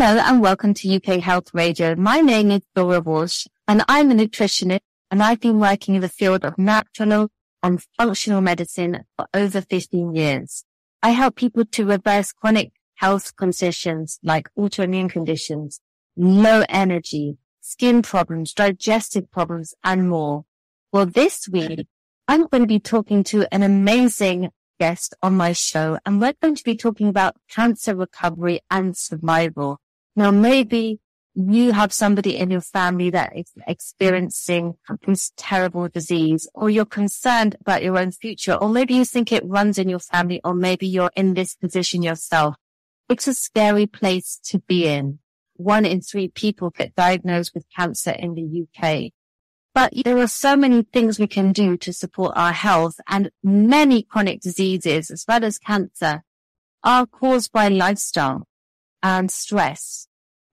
Hello and welcome to UK Health Radio. My name is Dora Walsh and I'm a nutritionist and I've been working in the field of natural and functional medicine for over 15 years. I help people to reverse chronic health conditions like autoimmune conditions, low energy, skin problems, digestive problems, and more. Well, this week, I'm going to be talking to an amazing guest on my show, and we're going to be talking about cancer recovery and survival. Now, maybe you have somebody in your family that is experiencing this terrible disease, or you're concerned about your own future, or maybe you think it runs in your family, or maybe you're in this position yourself. It's a scary place to be in. One in three people get diagnosed with cancer in the UK. But there are so many things we can do to support our health and many chronic diseases, as well as cancer, are caused by lifestyle and stress.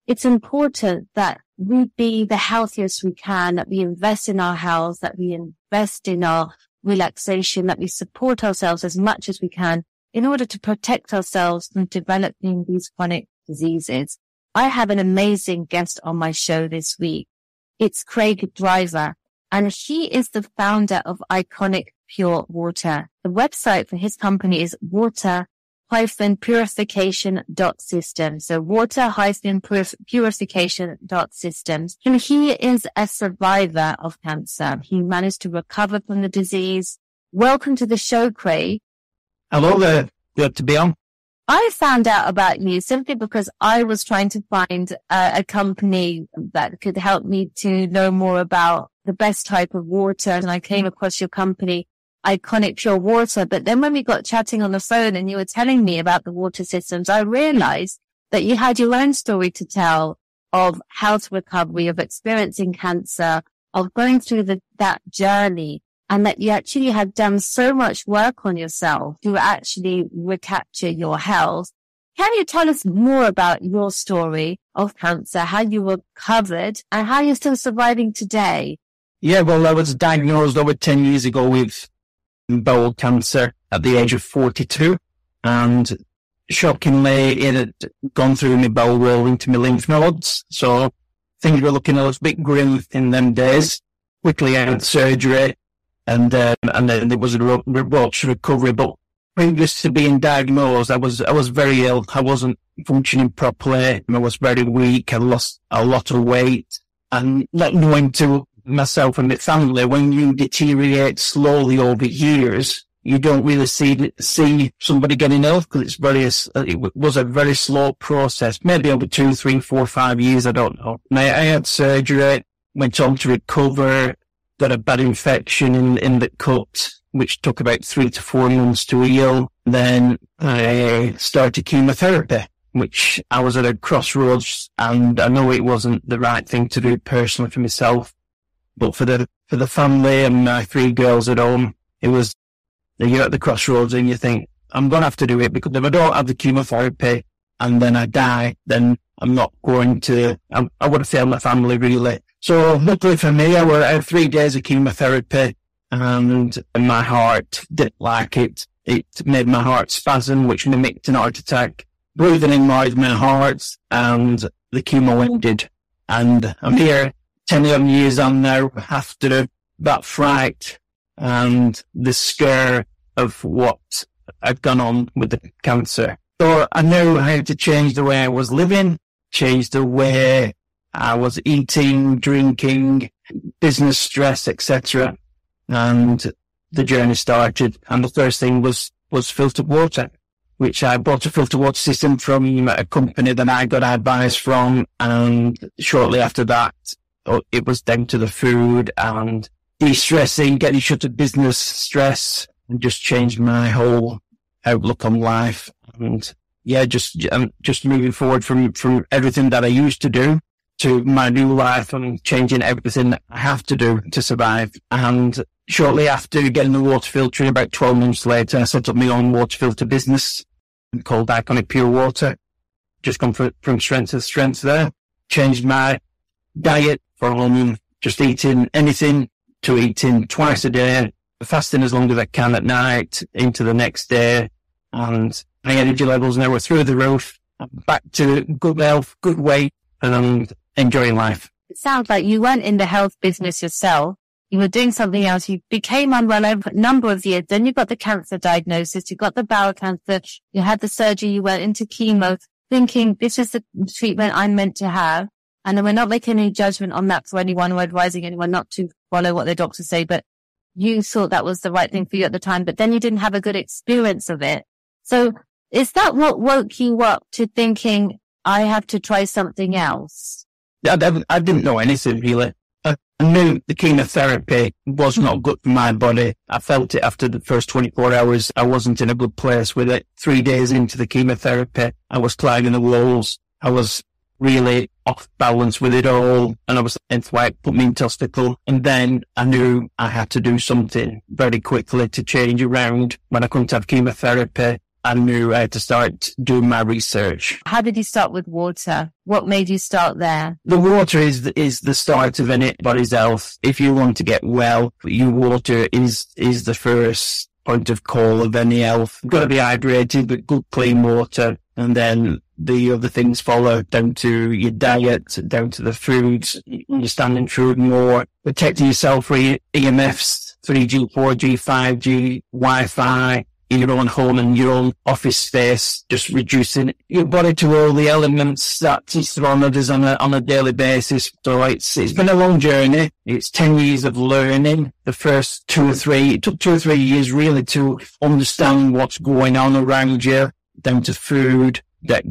It's important that we be the healthiest we can, that we invest in our health, that we invest in our relaxation, that we support ourselves as much as we can in order to protect ourselves from developing these chronic diseases. I have an amazing guest on my show this week. It's Craig Driver, and he is the founder of Iconic Pure Water. The website for his company is water purification dot system. So water hyphen purification dot systems. And he is a survivor of cancer. He managed to recover from the disease. Welcome to the show, Craig. Hello there. Good to be on. I found out about you simply because I was trying to find uh, a company that could help me to know more about the best type of water. And I came across your company, Iconic Pure Water. But then when we got chatting on the phone and you were telling me about the water systems, I realized that you had your own story to tell of health recovery, of experiencing cancer, of going through the, that journey and that you actually had done so much work on yourself to actually recapture your health. Can you tell us more about your story of cancer, how you were covered and how you're still surviving today? Yeah, well, I was diagnosed over 10 years ago with bowel cancer at the age of 42. And shockingly, it had gone through my bowel wall into my lymph nodes. So things were looking a little bit grim in them days. Quickly I had surgery and um, and then there was a robust recovery. But previous to being diagnosed, I was I was very ill. I wasn't functioning properly. I was very weak. I lost a lot of weight, and not knowing to myself and my family, when you deteriorate slowly over years, you don't really see see somebody getting ill because it's very it was a very slow process. Maybe over two, three, four, five years. I don't know. I, I had surgery, went on to recover, got a bad infection in, in the cut, which took about three to four months to heal. Then I started chemotherapy, which I was at a crossroads and I know it wasn't the right thing to do personally for myself, but for the, for the family and my three girls at home, it was, you're at the crossroads and you think, I'm going to have to do it because if I don't have the chemotherapy and then I die, then I'm not going to, I, I would have failed my family really. So luckily for me, I, were, I had three days of chemotherapy and my heart didn't like it. It made my heart spasm, which mimicked an heart attack. Breathing in my heart and the chemo ended. And I'm here 10, 11 years on now after that fright and the scare of what had gone on with the cancer. So I knew had to change the way I was living, change the way I was eating, drinking, business stress, etc. And the journey started. And the first thing was, was filtered water, which I bought a filtered water system from a company that I got advice from. And shortly after that, it was down to the food and de-stressing, getting shut of business stress and just changed my whole outlook on life. And yeah, just, um, just moving forward from, from everything that I used to do to my new life and changing everything I have to do to survive. And shortly after getting the water filter, about 12 months later, I set up my own water filter business and called Iconic Pure Water. Just come from strength to strength there. Changed my diet from just eating anything to eating twice a day, fasting as long as I can at night into the next day. And my energy levels now were through the roof back to good health, good weight, and enjoying life. It sounds like you weren't in the health business yourself. You were doing something else. You became unwell over a number of years. Then you got the cancer diagnosis. You got the bowel cancer. You had the surgery. You went into chemo thinking this is the treatment I'm meant to have. And we're not making any judgment on that for anyone or advising anyone not to follow what their doctors say, but you thought that was the right thing for you at the time, but then you didn't have a good experience of it. So is that what woke you up to thinking I have to try something else? I, I didn't know anything really. I knew the chemotherapy was not good for my body. I felt it after the first 24 hours. I wasn't in a good place with it. Three days into the chemotherapy, I was climbing the walls. I was really off balance with it all. And I was, why it put me in hospital. And then I knew I had to do something very quickly to change around when I couldn't have chemotherapy. I knew I had to start doing my research. How did you start with water? What made you start there? The water is the, is the start of anybody's health. If you want to get well, your water is is the first point of call of any health. You've got to be hydrated, but good clean water, and then the other things follow down to your diet, down to the foods, understanding food more, protecting yourself from EMFs, 3G, 4G, 5G, Wi-Fi, in your own home and your own office space, just reducing your body to all the elements that is thrown at us on a, on a daily basis. So it's, it's been a long journey. It's 10 years of learning. The first two or three, it took two or three years really to understand what's going on around you, down to food,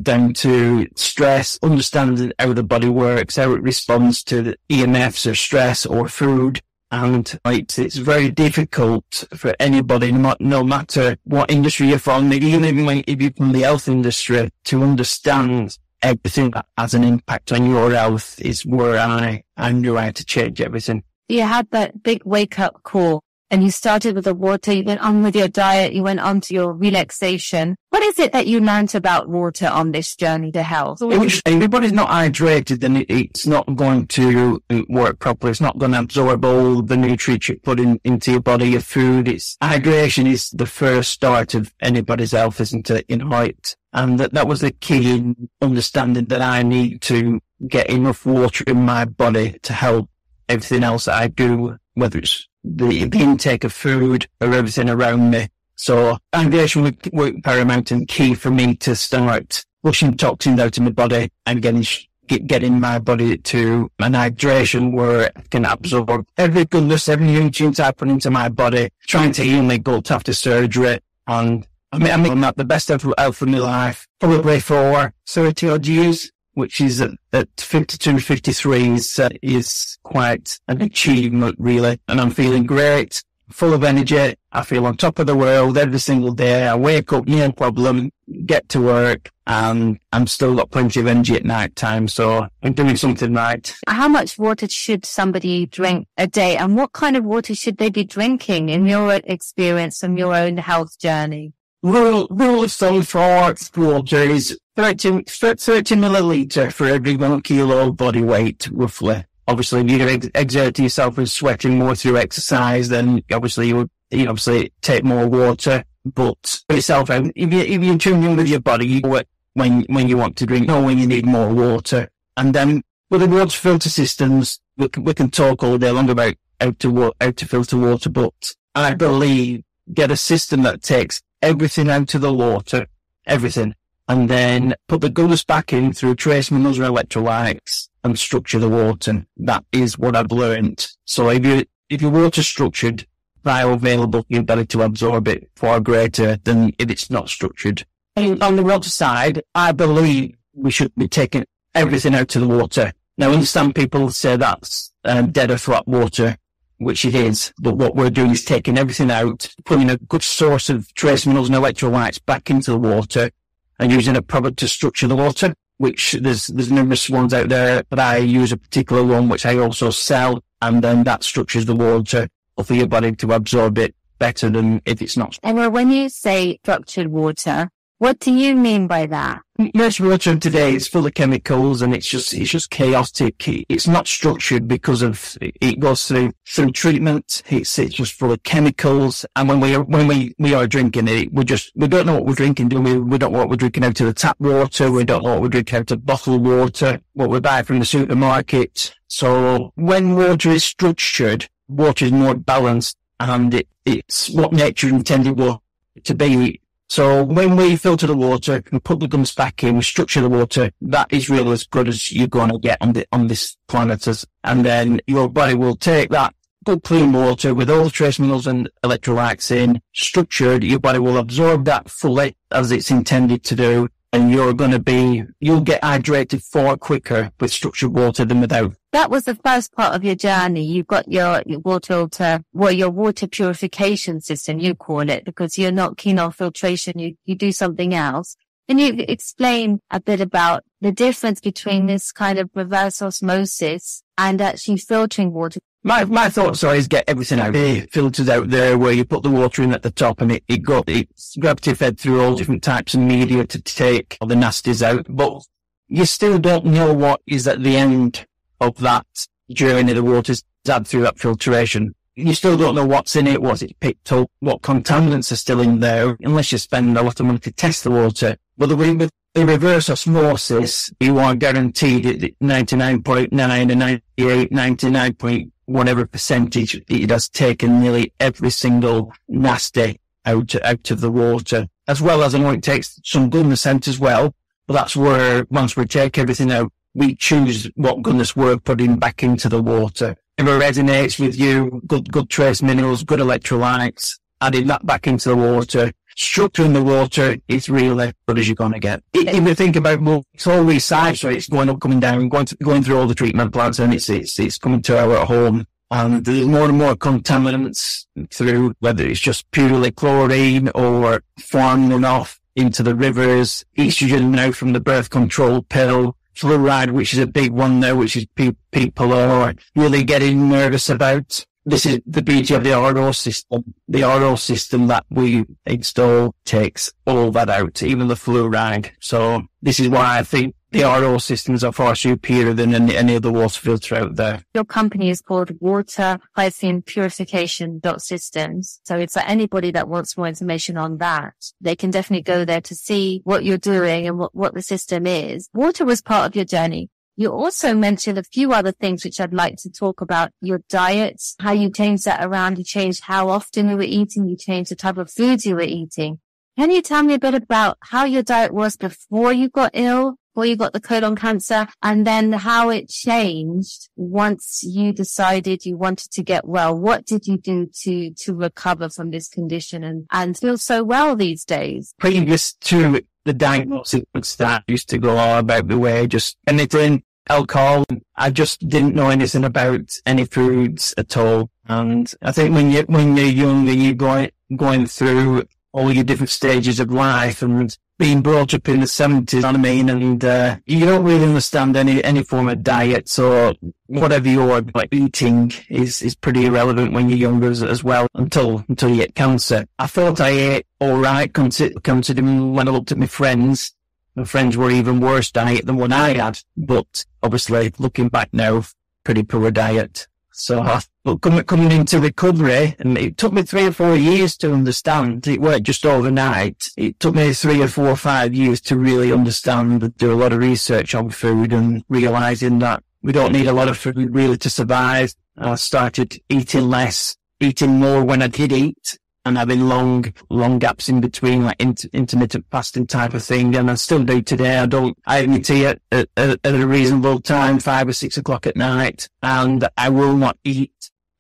down to stress, understanding how the body works, how it responds to the EMFs or stress or food and it's, very difficult for anybody, no matter what industry you're from, even if you're from the health industry, to understand everything that has an impact on your health is where I, I knew I had to change everything. You had that big wake up call and you started with the water, you went on with your diet, you went on to your relaxation. What is it that you learned about water on this journey to health? If everybody's not hydrated, then it's not going to uh, work properly. It's not going to absorb all the nutrients you put in, into your body, your food. It's hydration is the first start of anybody's health, isn't it, in height? And that, that was the key in understanding that I need to get enough water in my body to help everything else that I do, whether it's the, the intake of food or everything around me. So hydration was, was paramount and key for me to start pushing toxins out of my body and getting get, getting my body to an hydration where it can absorb every goodness, every nutrients I put into my body, trying to heal my gut after surgery. And I mean, I'm at the best health of my life, probably for 30 odd years which is at, at 52, 53 is, uh, is quite an achievement, really. And I'm feeling great, full of energy. I feel on top of the world every single day. I wake up, no problem, get to work, and I'm still got plenty of energy at night time. So I'm doing something right. How much water should somebody drink a day? And what kind of water should they be drinking in your experience from your own health journey? Rule, rule of thumb for water is 13, 13 milliliter for every one kilo body weight, roughly. Obviously, if you ex- exert yourself and sweating more through exercise, then obviously you would, you obviously take more water. But yourself, if, you, if you're tuning with your body, you when, when you want to drink, know when you need more water. And then with the water filter systems, we can, we can talk all day long about how to, how to filter water, but I believe get a system that takes everything out of the water, everything and then put the gunners back in through trace minerals or electrolytes and structure the water. And That is what I've learned. So if you, if your water structured, bioavailable, you're better to absorb it far greater than if it's not structured. And on the water side, I believe we should be taking everything out of the water. Now, understand people say that's um, dead or flat water, which it is, but what we're doing is taking everything out, putting a good source of trace minerals and electrolytes back into the water, and using a product to structure the water, which there's, there's numerous ones out there, but I use a particular one, which I also sell. And then that structures the water for your body to absorb it better than if it's not. And when you say structured water, What do you mean by that? Most water today is full of chemicals and it's just, it's just chaotic. It's not structured because of, it goes through, through treatment. It's, it's just full of chemicals. And when we are, when we, we are drinking it, we just, we don't know what we're drinking, do we? We don't know what we're drinking out of the tap water. We don't know what we're drinking out of bottled water, what we buy from the supermarket. So when water is structured, water is more balanced and it, it's what nature intended water to be so when we filter the water and put the gums back in, we structure the water, that is really as good as you're going to get on the, on this planet. And then your body will take that good clean water with all the trace minerals and electrolytes in, structured, your body will absorb that fully as it's intended to do. And you're going to be, you'll get hydrated far quicker with structured water than without that was the first part of your journey. You've got your, your water filter, well, your water purification system, you call it, because you're not keen on filtration. You, you do something else. Can you explain a bit about the difference between this kind of reverse osmosis and actually filtering water? My my thoughts are is get everything out there, filters out there where you put the water in at the top and it, it got it's gravity fed through all different types of media to take all the nasties out. But you still don't know what is at the end of that journey the water's had through that filtration. You still don't know what's in it, what's it picked up, what contaminants are still in there, unless you spend a lot of money to test the water. But the, with the reverse osmosis, you are guaranteed at 99.9 and 98, 99 point whatever percentage it has taken nearly every single nasty out, out of the water, as well as I know it takes some goodness scent as well. But that's where once we take everything out, we choose what goodness we're putting back into the water. If it resonates with you, good, good trace minerals, good electrolytes, adding that back into the water, structuring the water is really good as you're going to get. If you think about more, it's all recycled, so it's going up, coming down, going to, going through all the treatment plants and it's, it's, it's coming to our home. And there's more and more contaminants through, whether it's just purely chlorine or forming off into the rivers, estrogen now from the birth control pill, fluoride, which is a big one now, which is pe- people are really getting nervous about. This is the beauty of the RO system. The RO system that we install takes all that out, even the fluoride. So this is why I think the RO systems are far superior than any, any other water filter out there. Your company is called Water Hyphen Purification Systems. So it's for anybody that wants more information on that. They can definitely go there to see what you're doing and what, what the system is. Water was part of your journey. You also mentioned a few other things which I'd like to talk about. Your diet, how you changed that around. You changed how often you were eating. You changed the type of foods you were eating. Can you tell me a bit about how your diet was before you got ill before you got the colon cancer and then how it changed once you decided you wanted to get well. What did you do to, to recover from this condition and, and feel so well these days? Previous to the diagnosis that used to go all about the way, just anything alcohol. I just didn't know anything about any foods at all. And I think when you, when you're young and you're going, going through all your different stages of life and being brought up in the 70s, you know what I mean? And, uh, you don't really understand any, any form of diet. or whatever you're like eating is, is pretty irrelevant when you're younger as, as well until, until you get cancer. I thought I ate all right considering when I looked at my friends. My friends were even worse diet than what I had, but obviously looking back now, pretty poor diet. So, but coming, coming into recovery, and it took me three or four years to understand. It worked just overnight. It took me three or four or five years to really understand and do a lot of research on food and realizing that we don't need a lot of food really to survive. I started eating less, eating more when I did eat and having long, long gaps in between, like inter- intermittent fasting type of thing. And I still do today. I don't, I have my tea at, at, at a reasonable time, five or six o'clock at night, and I will not eat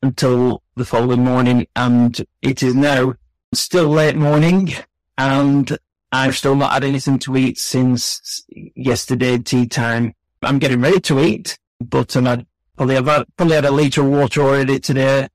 until the following morning. And it is now still late morning and I've still not had anything to eat since yesterday tea time. I'm getting ready to eat, but I'm had, probably, have had, probably had a litre of water already today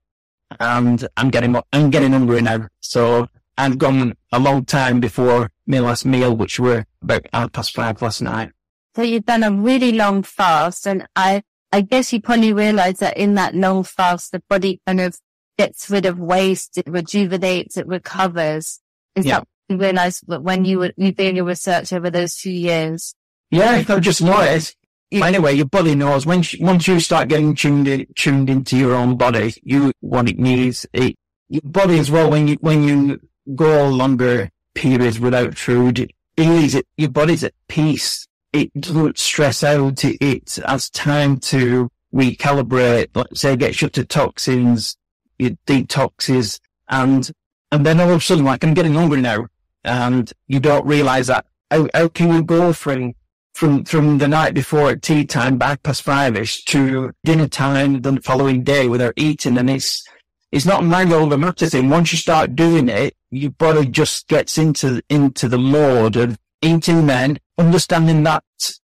and I'm getting I'm getting hungry now. So I've gone a long time before my last meal, which were about half past five last night. So you've done a really long fast, and I I guess you probably realize that in that long fast, the body kind of gets rid of waste, it rejuvenates, it recovers. Is yeah. that you realize when you were you doing your research over those few years? Yeah, I just noticed. Anyway, your body knows when once you start getting tuned in, tuned into your own body, you what it needs. It, your body as well. When you when you go longer periods without food, it is it your body's at peace. It doesn't stress out. It, it has time to recalibrate. Let's say get shut to toxins, your detoxes, and and then all of a sudden, like I'm getting hungry now, and you don't realize that. How, how can you go from from from the night before at tea time, back past five ish, to dinner time the following day without eating? And it's it's not a mind over matter thing. Once you start doing it, your body just gets into into the mode of eating. Then understanding that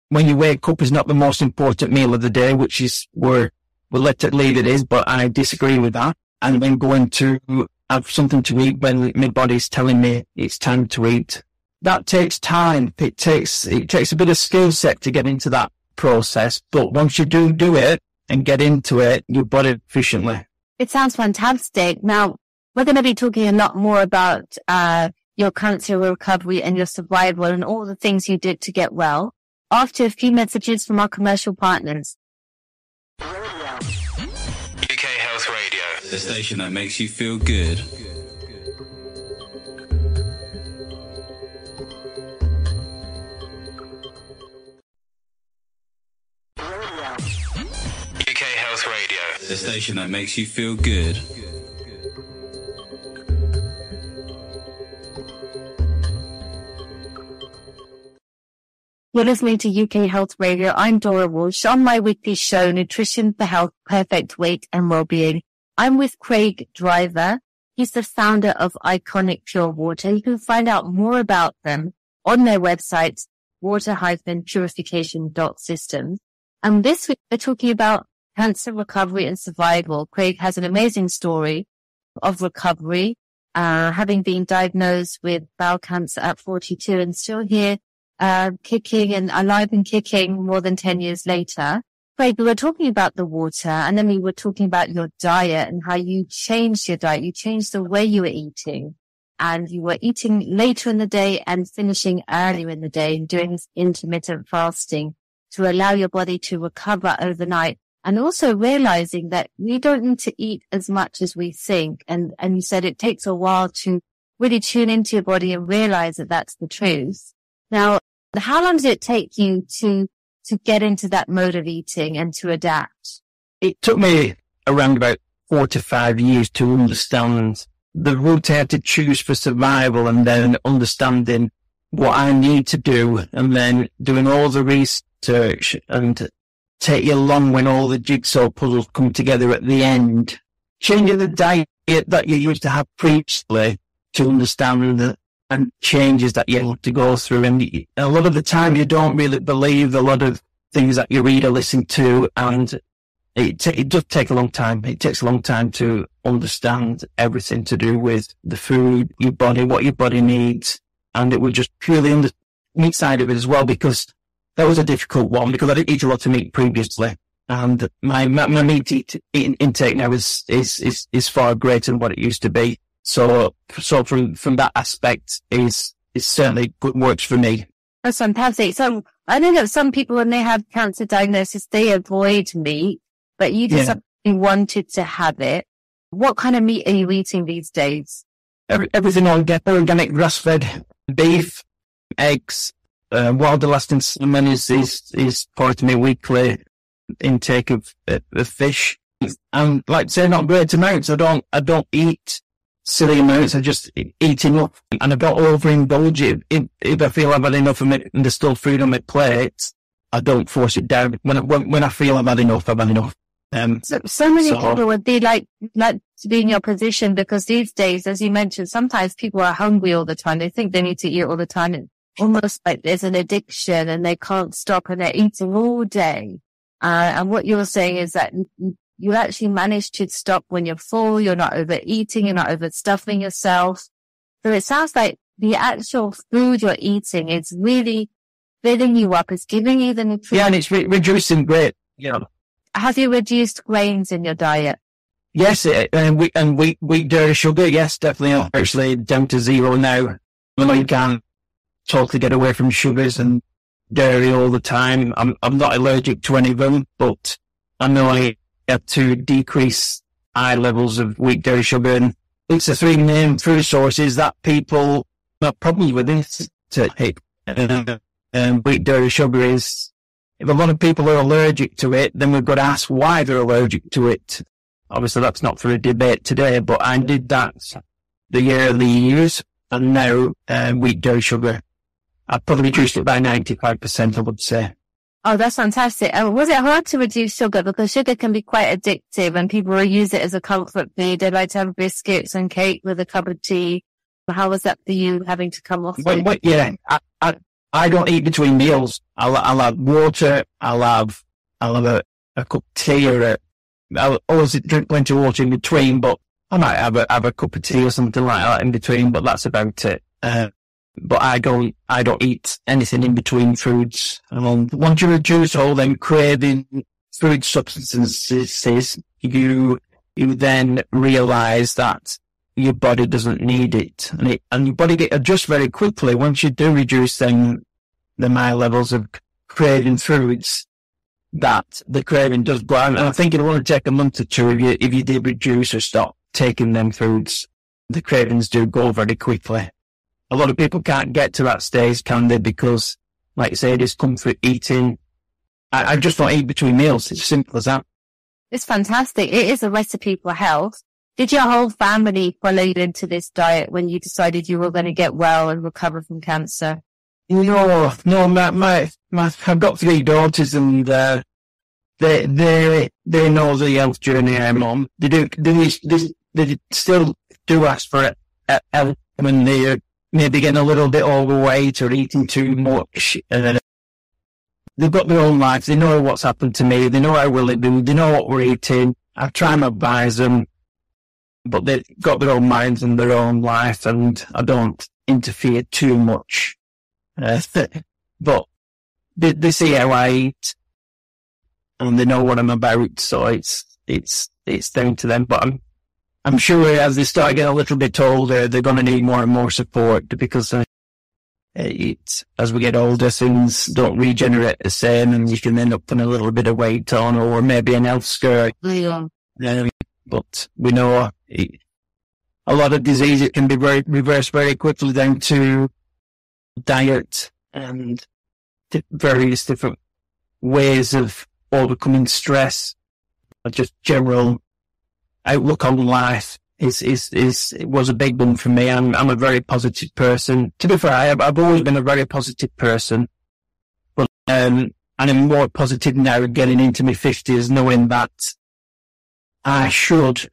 when you wake up is not the most important meal of the day, which is where we'll let it leave it is. But I disagree with that. And then going to have something to eat when my body's telling me it's time to eat. That takes time. It takes, it takes a bit of skill set to get into that process. But once you do do it and get into it, your body efficiently. It sounds fantastic. Now, we're going to be talking a lot more about, uh, your cancer recovery and your survival and all the things you did to get well after a few messages from our commercial partners. UK Health Radio, the station that makes you feel good. UK Health Radio, the station that makes you feel good. You're listening to UK Health Radio. I'm Dora Walsh on my weekly show, Nutrition for Health, Perfect Weight and Wellbeing. I'm with Craig Driver. He's the founder of Iconic Pure Water. You can find out more about them on their website, water-purification.systems. And this week we're talking about cancer recovery and survival. Craig has an amazing story of recovery, uh, having been diagnosed with bowel cancer at 42 and still here, uh, kicking and alive and kicking more than 10 years later. Craig, we were talking about the water and then we were talking about your diet and how you changed your diet. You changed the way you were eating and you were eating later in the day and finishing earlier in the day and doing this intermittent fasting to allow your body to recover overnight and also realizing that we don't need to eat as much as we think. And, and you said it takes a while to really tune into your body and realize that that's the truth. Now, how long did it take you to to get into that mode of eating and to adapt? It took me around about four to five years to understand the route I had to choose for survival and then understanding what I need to do and then doing all the research and take you along when all the jigsaw puzzles come together at the end. Changing the diet that you used to have previously to understand that and changes that you have to go through. And a lot of the time you don't really believe a lot of things that you read or listen to. And it, t- it does take a long time. It takes a long time to understand everything to do with the food, your body, what your body needs. And it was just purely on the meat side of it as well, because that was a difficult one because I didn't eat a lot of meat previously. And my, my, my meat eat, intake now is, is, is, is far greater than what it used to be. So, so from, from that aspect is, is certainly good works for me. That's fantastic. So I know that some people, when they have cancer diagnosis, they avoid meat, but you just yeah. wanted to have it. What kind of meat are you eating these days? Every, everything organic, organic grass-fed beef, eggs, uh, wild Alaskan salmon is, is, is part of my weekly intake of, of fish. And like I say, not great amounts. I don't, I don't eat silly amounts. I just eat enough and I don't overindulge. If, if I feel I've had enough of it and there's still food on my plate, I don't force it down. When I, when, when I feel I've had enough, I've had enough. Um, so, so many so, people would be like, like to be in your position because these days, as you mentioned, sometimes people are hungry all the time. They think they need to eat all the time. And almost like there's an addiction and they can't stop and they're eating all day. Uh, and what you're saying is that you actually manage to stop when you're full, you're not overeating, you're not overstuffing yourself. So it sounds like the actual food you're eating is really filling you up, it's giving you the nutrition. Yeah, and it's re- reducing weight, you know. Have you reduced grains in your diet? Yes, and we and wheat, wheat, dairy, sugar. Yes, definitely. Actually, down to zero now. I know you can't totally get away from sugars and dairy all the time. I'm, I'm not allergic to any of them, but I know I have to decrease high levels of wheat, dairy, sugar. And it's the three main food sources that people have problems with this to hit. Um, wheat, dairy, sugar is, if a lot of people are allergic to it, then we've got to ask why they're allergic to it. Obviously that's not for a debate today, but I did that the early years and now, um, wheat, dairy, sugar. I've probably reduced it by 95%, I would say. Oh, that's fantastic. And was it hard to reduce sugar? Because sugar can be quite addictive and people will use it as a comfort food. They like to have biscuits and cake with a cup of tea. How was that for you having to come off? Wait, wait, yeah, I, I, I don't eat between meals. I'll, I'll have water. I'll have, I'll have a, a cup of tea or a, I'll always drink plenty of water in between, but I might have a, have a cup of tea or something like that in between, but that's about it. Uh, but I don't, I don't eat anything in between foods. And once you reduce all them craving food substances, you, you then realize that your body doesn't need it. And it, and your body get adjusts very quickly once you do reduce them, the high levels of craving foods that the craving does go. And I think it'll only take a month or two if you, if you did reduce or stop taking them foods. The cravings do go very quickly a lot of people can't get to that stage, can they? Because, like you say, it's comfort eating. I, I just don't eat between meals. It's simple as that. It's fantastic. It is a recipe for health. Did your whole family follow you into this diet when you decided you were going to get well and recover from cancer? No, no, my, my, my I've got three daughters and, uh, they, they, they know the health journey I'm on. They do, they, they, they still do ask for help when they maybe getting a little bit overweight or eating too much. And then they've got their own lives. They know what's happened to me. They know how will it do. They know what we're eating. I try and advise them, but they've got their own minds and their own life and I don't interfere too much. Uh, but they, they see how I eat and they know what I'm about. So it's, it's, it's down to them, but I'm, I'm sure as they start getting a little bit older, they're going to need more and more support because uh, it's, as we get older, things don't regenerate the same and you can end up putting a little bit of weight on or maybe an health scare. Yeah. Um, but we know it, a lot of disease it can be very reversed very quickly down to diet and various different ways of overcoming stress, just general outlook on life is, is, is, it was a big one for me. I'm, I'm a very positive person. To be fair, I, I've always been a very positive person, but, um, and I'm more positive now getting into my fifties, knowing that I should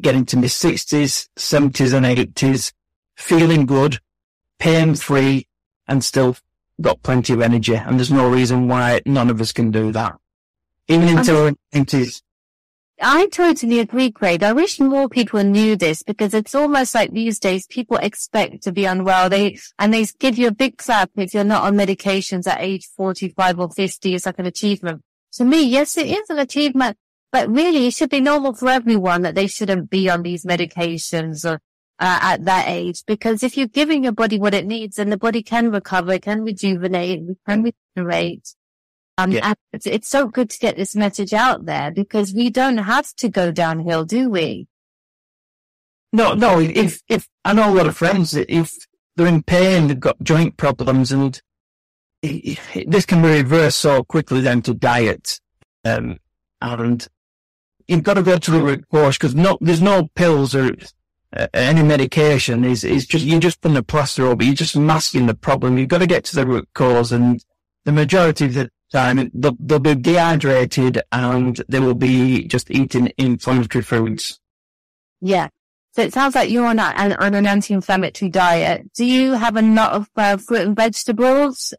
get into my sixties, seventies and eighties, feeling good, pain free and still got plenty of energy. And there's no reason why none of us can do that. Even into our 90s, I totally agree, Craig. I wish more people knew this because it's almost like these days people expect to be unwell. They, and they give you a big clap if you're not on medications at age 45 or 50. It's like an achievement. To me, yes, it is an achievement, but really it should be normal for everyone that they shouldn't be on these medications or, uh, at that age. Because if you're giving your body what it needs, then the body can recover, it can rejuvenate, it can regenerate. Um, yeah. it's, it's so good to get this message out there because we don't have to go downhill, do we? No, no. If, if I know a lot of friends, if they're in pain, they've got joint problems and it, it, this can be reversed so quickly down to diet. Um, and you've got to go to the root cause because no, there's no pills or uh, any medication is, is just, you're just putting a plaster over, you're just masking the problem. You've got to get to the root cause and the majority of the time, they'll, they'll be dehydrated and they will be just eating inflammatory foods. Yeah. So it sounds like you're on, a, on an anti-inflammatory diet. Do you have a lot of uh, fruit and vegetables?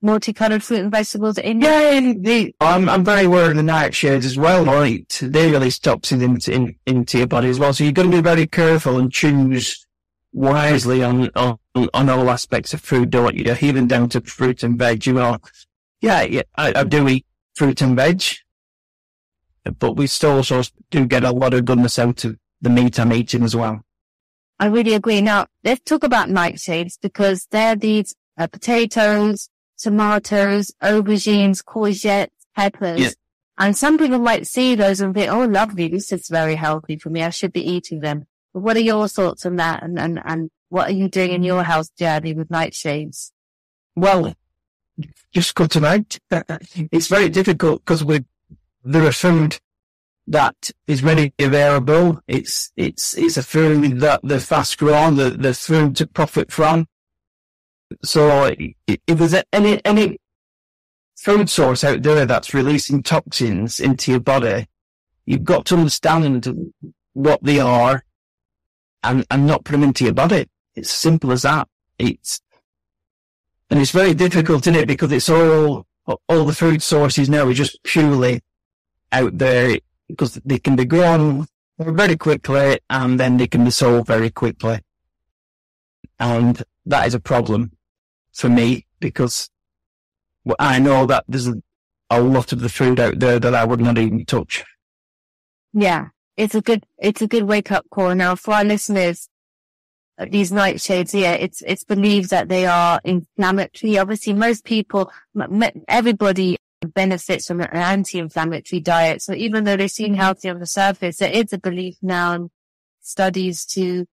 Multicolored fruit and vegetables in Yeah, they, I'm, I'm very aware of the nightshades as well, right? They release toxins into, in, into your body as well. So you've got to be very careful and choose wisely on, on, on all aspects of food, don't you? Even down to fruit and veg, you know. Yeah, yeah, I, I do eat fruit and veg, but we still also do get a lot of goodness out of the meat I'm eating as well. I really agree. Now let's talk about nightshades because they're these uh, potatoes, tomatoes, aubergines, courgettes, peppers. Yeah. And some people might see those and think, oh, lovely. This is very healthy for me. I should be eating them. But what are your thoughts on that? And, and, and what are you doing in your house journey with nightshades? Well, just go tonight. It's very difficult because we there are food that is ready available. It's it's it's a food that the fast grown, the the food to profit from. So if there's any any food source out there that's releasing toxins into your body, you've got to understand what they are and, and not put them into your body. It's simple as that. It's, and it's very difficult in it because it's all, all the food sources now are just purely out there because they can be grown very quickly and then they can be sold very quickly. And that is a problem for me because I know that there's a, lot of the food out there that I would not even touch. Yeah, it's a good, it's a good wake up call. Now for our listeners, these nightshades, yeah, it's, it's believed that they are inflammatory. Obviously, most people, everybody benefits from an anti-inflammatory diet. So even though they seem healthy on the surface, there is a belief now in studies to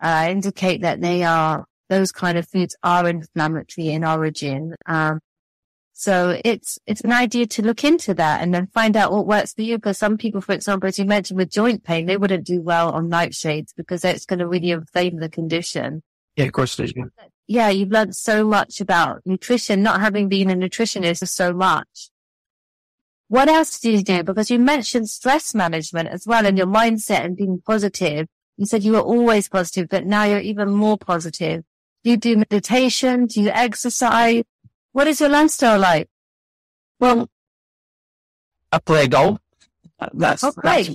uh, indicate that they are, those kind of foods are inflammatory in origin. Um, so it's, it's an idea to look into that and then find out what works for you. Because some people, for example, as you mentioned with joint pain, they wouldn't do well on nightshades because it's going to really inflame the condition. Yeah, of course it is. Yeah, you've learned so much about nutrition, not having been a nutritionist is so much. What else did you do? Because you mentioned stress management as well and your mindset and being positive. You said you were always positive, but now you're even more positive. Do you do meditation? Do you exercise? What is your lifestyle like? Well, I play golf. That's, oh, that's,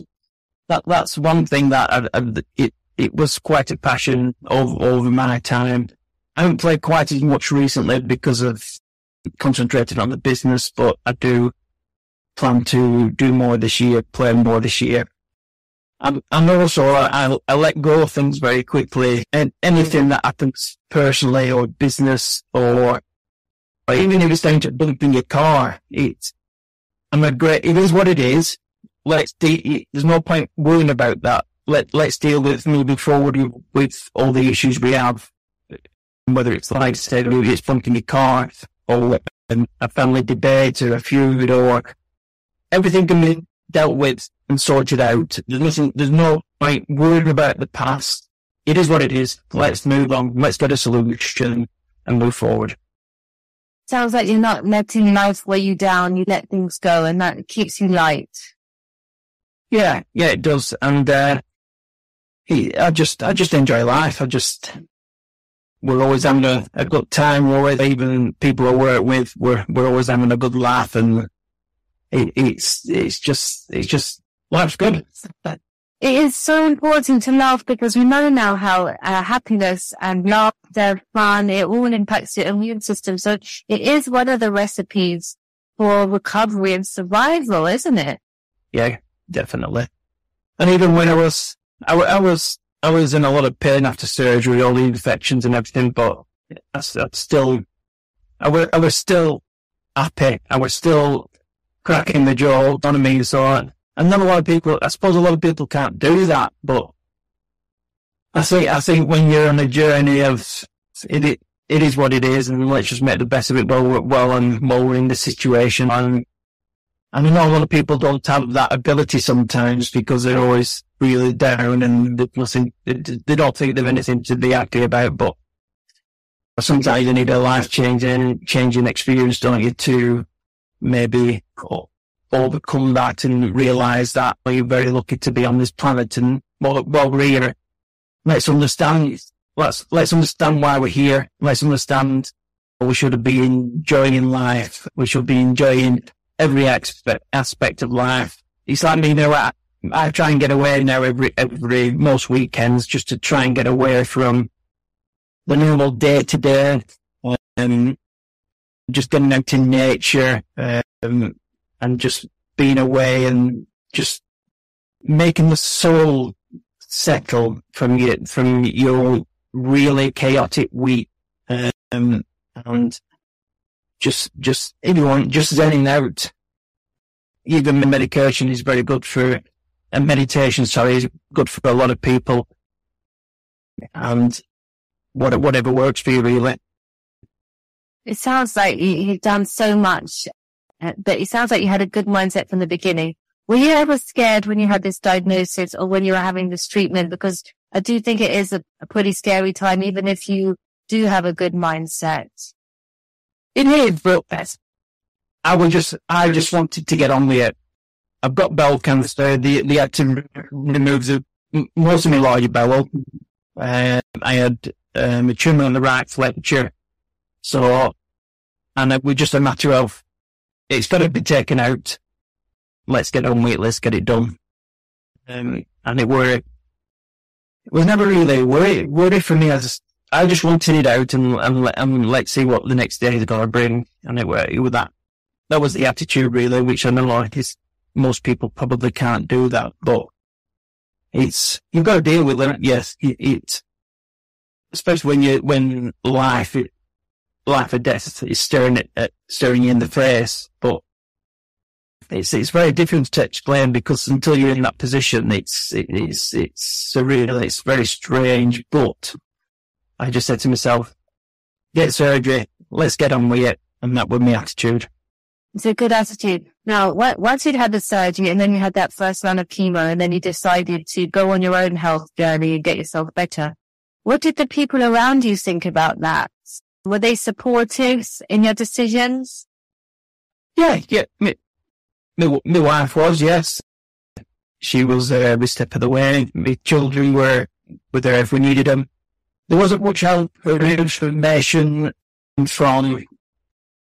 that, that's one thing that I, I, it, it was quite a passion over, over my time. I haven't played quite as much recently because of concentrated on the business, but I do plan to do more this year, play more this year. And, and also I, I let go of things very quickly and anything mm-hmm. that happens personally or business or or even if it's down to bumping your car, it's, I'm a great, it is what it is. Let's de- there's no point worrying about that. Let, let's deal with moving forward with, with all the issues we have. Whether it's like I said, maybe it's bumping your car or a family debate or a feud or everything can be dealt with and sorted out. There's nothing, there's no point worrying about the past. It is what it is. Let's move on. Let's get a solution and move forward. Sounds like you're not letting life weigh you down. You let things go and that keeps you light. Yeah, yeah, it does. And, uh, I just, I just enjoy life. I just, we're always having a, a good time. We're always, even people I work with, we're, we're always having a good laugh and it, it's, it's just, it's just, life's good it is so important to laugh because we know now how uh, happiness and laughter, fun, it all impacts your immune system. So it is one of the recipes for recovery and survival, isn't it? Yeah, definitely. And even when I was, I, I was, I was in a lot of pain after surgery, all the infections and everything, but I, I still, I was, I was still happy. I was still cracking the jaw on me. So and not a lot of people, I suppose a lot of people can't do that, but I think, I think when you're on a journey of it, it, it is what it is and let's just make the best of it while we're, well and while we're in the situation. And, I know a lot of people don't have that ability sometimes because they're always really down and they, nothing, they don't think they've anything to be happy about, but sometimes you need a life changing, changing experience, don't you, to maybe overcome that and realize that we're very lucky to be on this planet and while, we're here, let's understand, let's, let's understand why we're here. Let's understand we should be enjoying life. We should be enjoying every aspect, aspect of life. It's like me, you know, I, I try and get away now every, every, most weekends just to try and get away from the normal day to day, and just getting out in nature, um, and just being away and just making the soul settle from your, from your really chaotic week. Um, and just, just, if you want, just zenning out. Even medication is very good for, and meditation, sorry, is good for a lot of people. And what, whatever works for you, really. It sounds like you, you've done so much, but it sounds like you had a good mindset from the beginning. Were you ever scared when you had this diagnosis or when you were having this treatment? Because I do think it is a, a pretty scary time, even if you do have a good mindset. It is, but I was just, I just wanted to get on with it. I've got bowel cancer. The, the had to remove the, most of my larger bowel. Uh, I had um, a tumour on the right flexure. So, and it was just a matter of, it's got to be taken out let's get on with it, let's get it done. Um, and it were, it was never really worry, worry for me. I just, I just wanted it out and, and, and let's see what the next day is going to bring. And it were, it was that, that was the attitude really, which I know like is, most people probably can't do that, but it's, you've got to deal with it. Yes, it, it especially when you, when life, life or death is staring at, staring you in the face, but it's it's very difficult to explain because until you're in that position, it's it, it's it's surreal. It's very strange. But I just said to myself, "Get surgery. Let's get on with it." And that was my attitude. It's a good attitude. Now, once you'd had the surgery and then you had that first round of chemo and then you decided to go on your own health journey and get yourself better, what did the people around you think about that? Were they supportive in your decisions? Yeah, yeah. My, my wife was, yes. She was there every step of the way. My children were, were there if we needed them. There wasn't much help or information from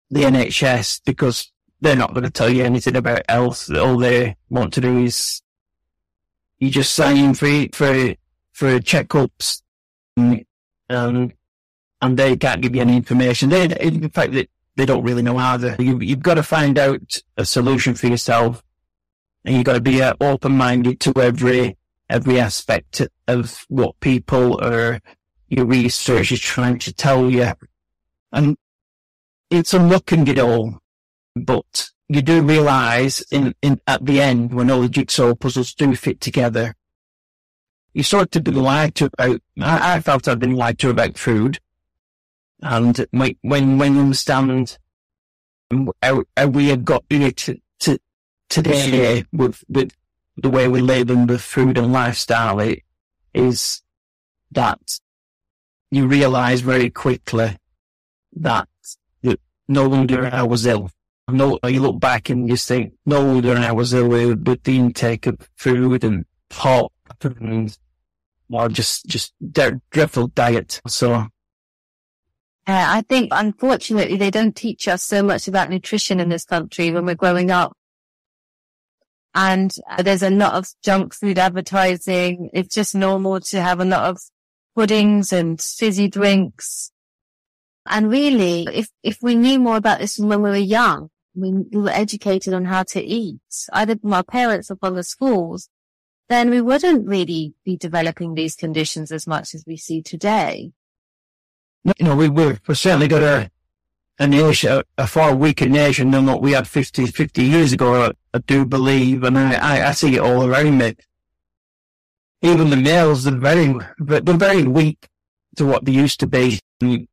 the NHS because they're not going to tell you anything about health. All they want to do is you just sign for for for checkups, and and, they can't give you any information. They, in fact, they, they don't really know either. You, you've got to find out a solution for yourself and you've got to be uh, open-minded to every, every aspect of what people or your research is trying to tell you. And it's unlocking it all, but you do realize in, in, at the end when all the jigsaw puzzles do fit together, you sort of been lied to about, I, I felt I'd been lied to about food. And when, when you understand um, how, how we have got here to, to today with, with the way we live and the food and lifestyle, it is that you realize very quickly that no wonder I was ill. No, you look back and you think, no wonder I was ill with, with the intake of food and pop and well, just, just dreadful diet. So uh, I think unfortunately they don't teach us so much about nutrition in this country when we're growing up. And uh, there's a lot of junk food advertising. It's just normal to have a lot of puddings and fizzy drinks. And really, if, if we knew more about this when we were young, we, we were educated on how to eat, either from our parents or from the schools, then we wouldn't really be developing these conditions as much as we see today you know, we, we certainly got a, a nation, a, far weaker nation than what we had 50, 50 years ago, I, I do believe, and I, I, I, see it all around me. Even the males are very, they're very weak to what they used to be. And,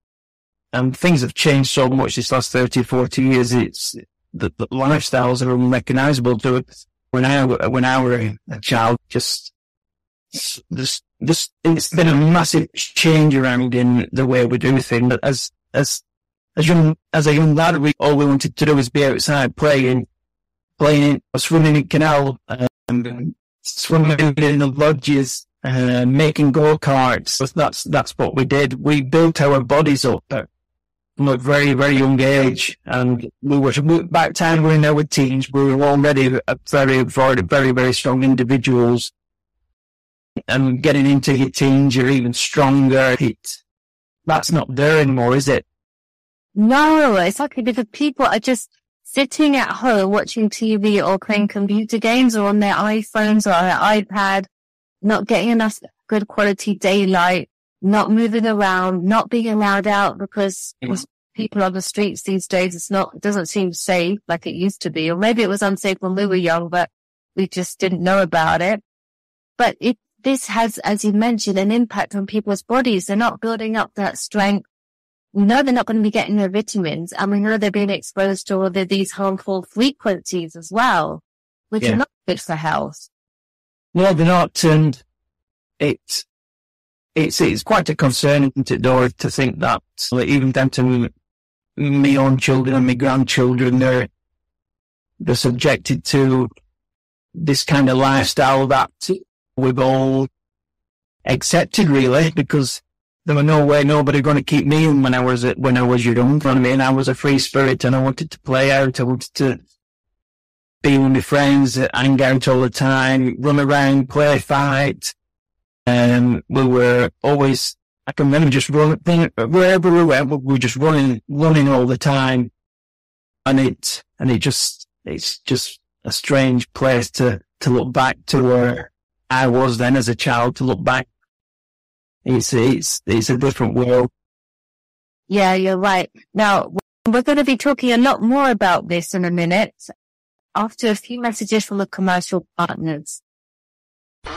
and things have changed so much this last 30, 40 years. It's, the, the lifestyles are unrecognizable to us. When I, when I were a child, just, just this it's been a massive change around in the way we do things. As as as young as a young lad, we all we wanted to do was be outside playing, playing, swimming in canal, um, swimming in the lodges, uh, making go karts. That's that's what we did. We built our bodies up from a very very young age, and we were back time we were in our teens. We were already very very very very strong individuals and getting into your teens, you're even stronger. It, that's not there anymore, is it? No, it's like because people are just sitting at home watching TV or playing computer games or on their iPhones or their iPad. not getting enough good quality daylight, not moving around, not being allowed out because Mhm. people on the streets these days, it's not, it doesn't seem safe like it used to be. Or maybe it was unsafe when we were young, but we just didn't know about it. But it, this has, as you mentioned, an impact on people's bodies. They're not building up that strength. We know they're not going to be getting their vitamins and we know they're being exposed to all of these harmful frequencies as well, which Yeah. are not good for health. No, they're not, and it's it's it's quite a concern, isn't it, Dora, to think that like, even down to my own children and my grandchildren, they're they're subjected to this kind of lifestyle that we've all accepted, really, because there were no way nobody going to keep me in when I was at, when I was young. You know what I mean? I was a free spirit, and I wanted to play out. I wanted to be with my friends, hang out all the time, run around, play, fight. And we were always, I can remember just running, wherever we went, we were just running, running all the time. And it, and it just, it's just a strange place to, to look back to where I was then as a child to look back. It's, it's, it's a different world. Yeah, you're right. Now, we're going to be talking a lot more about this in a minute after a few messages from the commercial partners. UK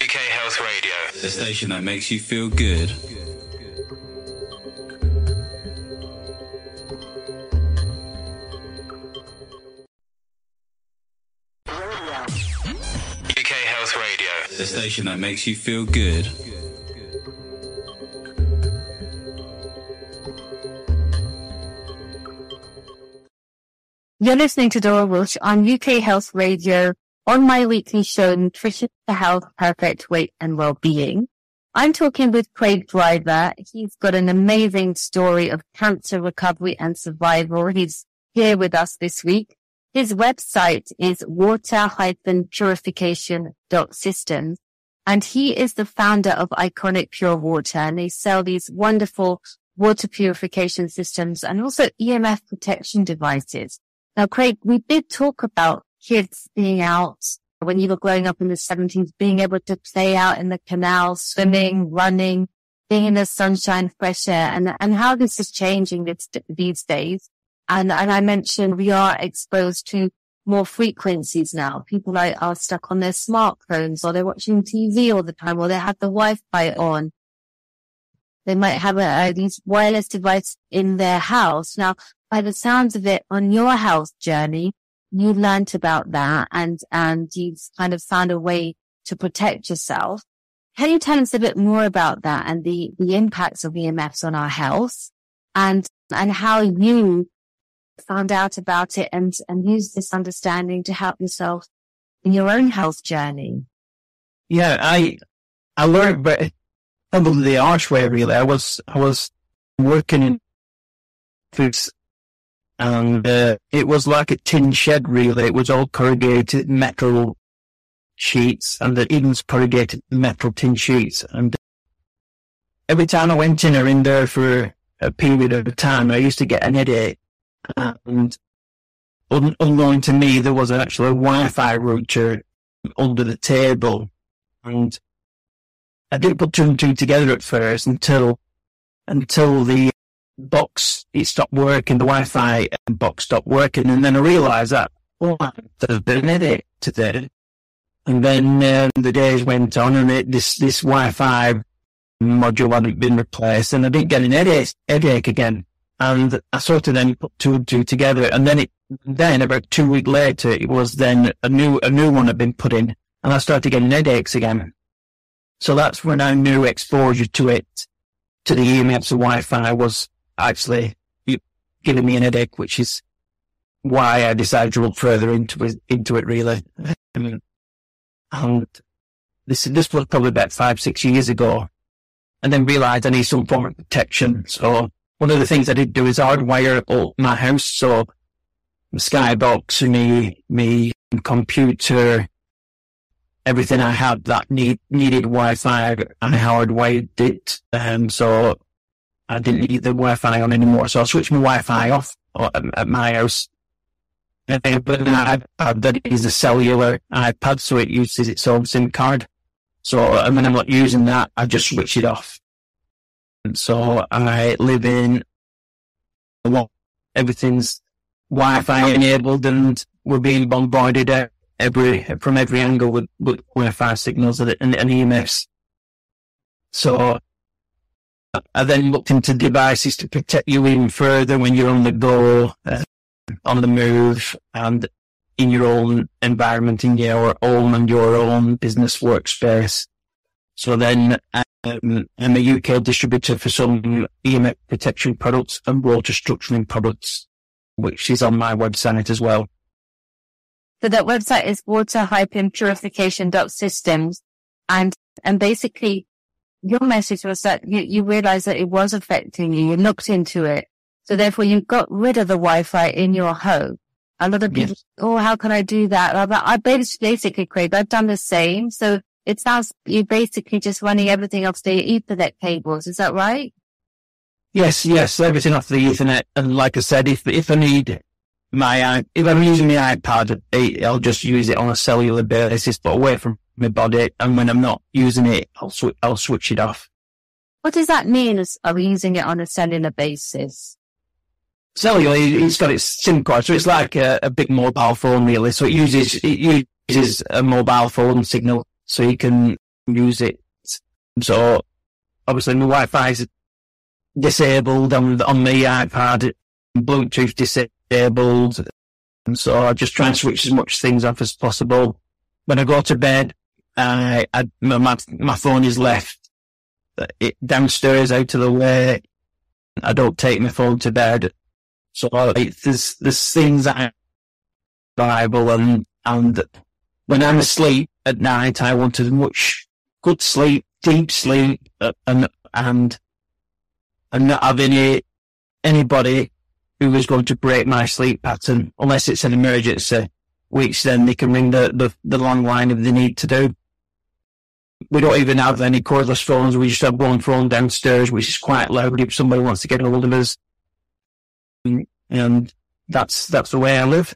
Health Radio, the station that makes you feel good. The station that makes you feel good. You're listening to Dora Walsh on UK Health Radio on my weekly show, Nutrition for Health, Perfect Weight and Wellbeing. I'm talking with Craig Driver. He's got an amazing story of cancer recovery and survival. He's here with us this week. His website is water-purification.systems and he is the founder of Iconic Pure Water and they sell these wonderful water purification systems and also EMF protection devices. Now, Craig, we did talk about kids being out when you were growing up in the 70s, being able to play out in the canal, swimming, running, being in the sunshine, fresh air, and, and how this is changing this, these days. And, and I mentioned we are exposed to more frequencies now. People are, are stuck on their smartphones or they're watching TV all the time or they have the Wi-Fi on. They might have a, a, these wireless device in their house. Now, by the sounds of it, on your health journey, you learnt about that and, and you've kind of found a way to protect yourself. Can you tell us a bit more about that and the, the impacts of EMFs on our health and, and how you found out about it and, and use this understanding to help yourself in your own health journey? Yeah, I, I learned, but probably the harsh way, really. I was, I was working in foods and uh, it was like a tin shed, really. It was all corrugated metal sheets and the even corrugated metal tin sheets. And every time I went in or in there for a period of time, I used to get an headache. And un- unknown to me, there was actually a Wi-Fi router under the table. And I didn't put two and two together at first until, until the box, it stopped working, the Wi-Fi box stopped working. And then I realized that, oh, there's been an headache today. And then um, the days went on and it, this, this Wi-Fi module hadn't been replaced and I didn't get an headache, headache again. And I sort of then put two and two together. And then it, then about two weeks later, it was then a new, a new one had been put in and I started getting headaches again. So that's when I knew exposure to it, to the EMFs and Wi-Fi was actually giving me an headache, which is why I decided to look further into it, into it really. Um, and this, this was probably about five, six years ago and then realized I need some form of protection. So one of the things I did do is hardwire up my house. So my skybox, me, me computer, everything I had that need, needed Wi-Fi, I hardwired it. Um, so I didn't need the Wi-Fi on anymore. So I switched my Wi-Fi off at, at my house. Uh, but an iPad that is a cellular iPad, so it uses its own SIM card. So and when I'm not using that, I just switch it off. So I live in well, everything's Wi-Fi enabled, and we're being bombarded every from every angle with, with Wi-Fi signals and, and EMFs. So I then looked into devices to protect you even further when you're on the go, uh, on the move, and in your own environment, in your own and your own business workspace. So then um, I'm a UK distributor for some EMF protection products and water structuring products, which is on my website as well. So that website is water-purification.systems. And, and basically your message was that you, you realized that it was affecting you. You looked into it. So therefore you got rid of the Wi-Fi in your home. A lot of people, yes. oh, how can I do that? I basically, Craig, I've done the same. So it sounds you're basically just running everything off the Ethernet cables. Is that right? Yes, yes, everything off the Ethernet. And like I said, if if I need my if I'm using my iPad, eh, I'll just use it on a cellular basis, but away from my body. And when I'm not using it, I'll switch I'll switch it off. What does that mean? Are we using it on a cellular basis? Cellular, it's got its SIM card, so it's like a, a big mobile phone, really. So it uses it uses a mobile phone signal so you can use it. So obviously my Wi-Fi is disabled on, on my iPad, Bluetooth disabled. And so I just try and switch as much things off as possible. When I go to bed, I, I my, my phone is left it, downstairs out of the way. I don't take my phone to bed. So there's, there's things that are viable and, and when I'm asleep at night, I want as much good sleep, deep sleep, uh, and and and not have any anybody who is going to break my sleep pattern unless it's an emergency, which then they can ring the, the, the long line if they need to do. We don't even have any cordless phones. We just have one phone downstairs, which is quite loud if somebody wants to get a hold of us. And that's, that's the way I live.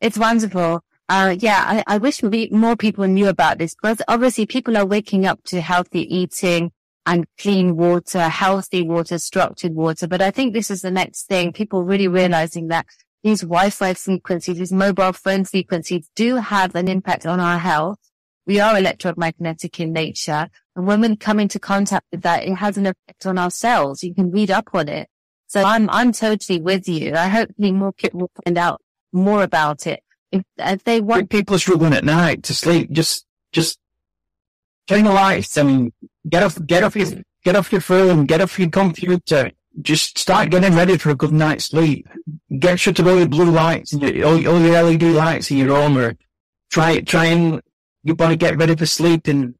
It's wonderful. Uh, yeah, I, I wish more people knew about this because obviously people are waking up to healthy eating and clean water, healthy water, structured water. But I think this is the next thing. People really realizing that these Wi-Fi frequencies, these mobile phone frequencies do have an impact on our health. We are electromagnetic in nature. And when we come into contact with that, it has an effect on our cells. You can read up on it. So I'm, I'm totally with you. I hope more people will find out more about it if, if they want people are struggling at night to sleep, just just turn the lights and get off get off your get off your phone, get off your computer. Just start getting ready for a good night's sleep. Get shut of all your blue lights and your, all, all your LED lights in your home, or try try and you want to get ready for sleep in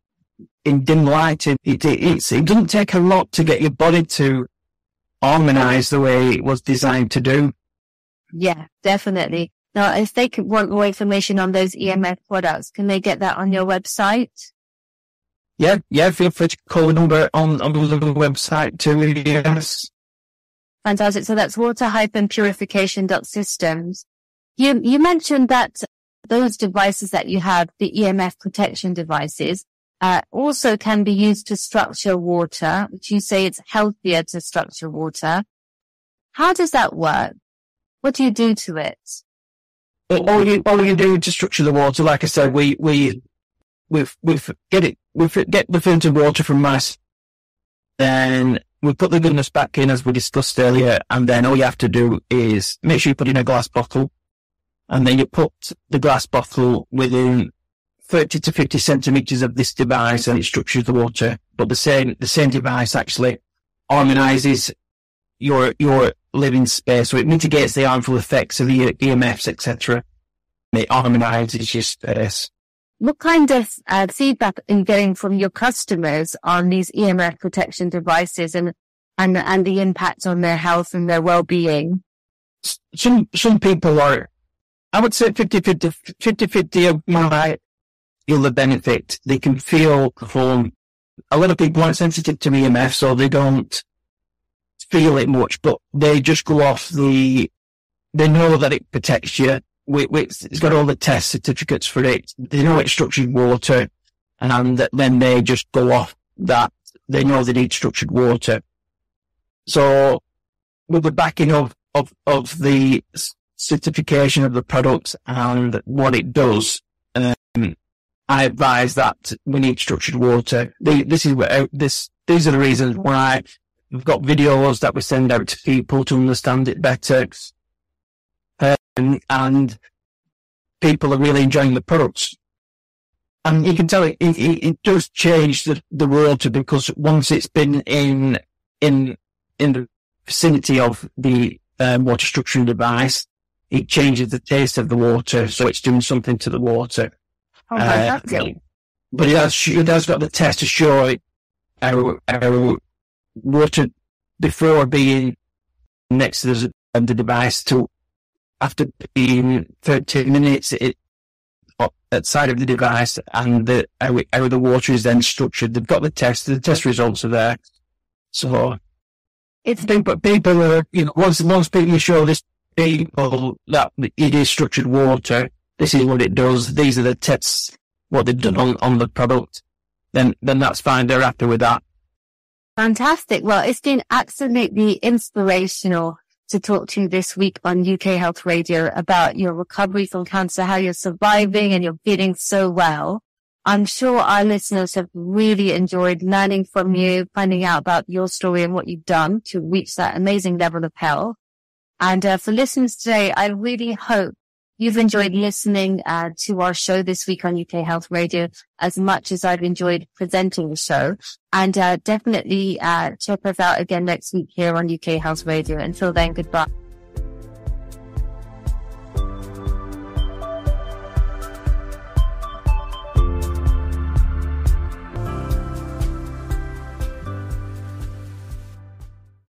in dim light. It, it, it, it doesn't take a lot to get your body to harmonize the way it was designed to do. Yeah, definitely. Now, if they could want more information on those EMF products, can they get that on your website? Yeah, yeah, feel free to call the number on, on the website too, yes. Fantastic. So that's water-purification.systems. You, you mentioned that those devices that you have, the EMF protection devices, uh, also can be used to structure water, which you say it's healthier to structure water. How does that work? What do you do to it? All you all you do to structure the water, like I said, we we we we get it we get the filtered water from mass, then we put the goodness back in as we discussed earlier, and then all you have to do is make sure you put in a glass bottle, and then you put the glass bottle within 30 to 50 centimeters of this device and it structures the water. But the same, the same device actually harmonizes your, your living space. So it mitigates the harmful effects of the EMFs, etc. It harmonizes your space. What kind of uh, feedback are you getting from your customers on these EMF protection devices and, and, and the impact on their health and their well-being? Some, some people are, I would say 50, 50, 50, 50 of my feel the benefit. They can feel home. A lot of people aren't sensitive to EMF, so they don't feel it much, but they just go off the they know that it protects you. We, we, it's got all the test certificates for it. They know it's structured water and then they just go off that they know they need structured water. So with the backing of, of, of the certification of the product and what it does, um, I advise that we need structured water. The, this is where this, these are the reasons why we've got videos that we send out to people to understand it better. Um, and people are really enjoying the products. And you can tell it, it, it does change the, the water because once it's been in, in, in the vicinity of the um, water structuring device, it changes the taste of the water. So it's doing something to the water. Oh, uh, but it has, it has got the test to show it how, how water before being next to the, the device to after being 30 minutes, it outside of the device and the, how, how the water is then structured. They've got the test, the test results are there. So it's been, but people are, you know, once, once people show this people that it is structured water, this is what it does. These are the tests, what they've done on, on the product. Then, then that's fine. They're happy with that. Fantastic. Well, it's been absolutely inspirational to talk to you this week on UK Health Radio about your recovery from cancer, how you're surviving and you're feeling so well. I'm sure our listeners have really enjoyed learning from you, finding out about your story and what you've done to reach that amazing level of health. And uh, for listeners today, I really hope you've enjoyed listening uh, to our show this week on UK Health Radio as much as I've enjoyed presenting the show. And uh, definitely uh, check us out again next week here on UK Health Radio. Until then, goodbye.